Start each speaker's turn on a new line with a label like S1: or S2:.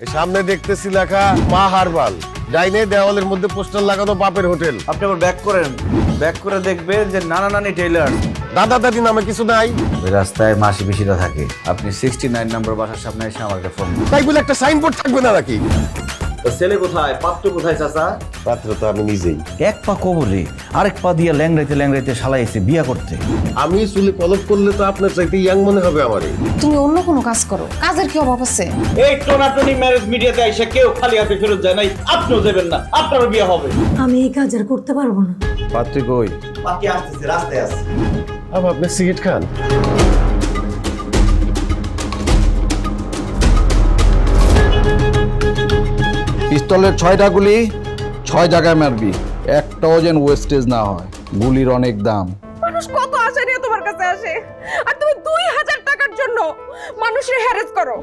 S1: সামনে দেখতেছি লেখা মা হারবাল। ডাইনে দেওয়ালের মধ্যে পোস্টার লাগানো বাপের হোটেল।
S2: আপনি আবার ব্যাক করেন। ব্যাক করে দেখবেন যে নানা নানি টেইলার।
S1: দাদা দাদি নামে কিছু নাই।
S2: ওই রাস্তায় মাসি পিসিরা থাকে। আপনি সিক্সটি নাইন নম্বর বাসার সামনে এসে আমাকে ফোন
S1: তাই বলে একটা সাইনবোর্ড থাকবে না নাকি?
S2: ছেলে কোথায়? পাত্র কোথায় চাচা?
S1: পাত্র তো আমি নিজেই।
S2: এক পা কবরে আরেক পা দিয়ে ল্যাংড়াইতে ল্যাংড়াইতে শালাইছে বিয়া করতে।
S1: আমি চুলে কলপ করলে তো আপনার চাইতে ইয়াং মনে হবে আমারে।
S3: তুমি অন্য কোনো কাজ করো কাজের কি অভাব আছে?
S4: এই টোনাটনি ম্যারেজ মিডিয়াতে এসে কেউ খালি হাতে ফেরত যায় নাই আপনিও দেবেন না আপনারও বিয়ে হবে।
S5: আমি এই কাজ আর করতে পারব না।
S2: পাত্রী কই?
S4: বাকি আসতেছে রাস্তায় আসছে
S1: আবার আপনি সিগারেট খান?
S6: পিস্তলের ছয়টা গুলি ছয় জায়গায় মারবি। একটাও যেন ওয়েস্টেজ না হয়। গুলির অনেক দাম।
S7: মানুষ কত আশা তোমার কাছে আসে? আর তুমি দুই হাজার টাকার জন্য মানুষের হ্যারেস করো।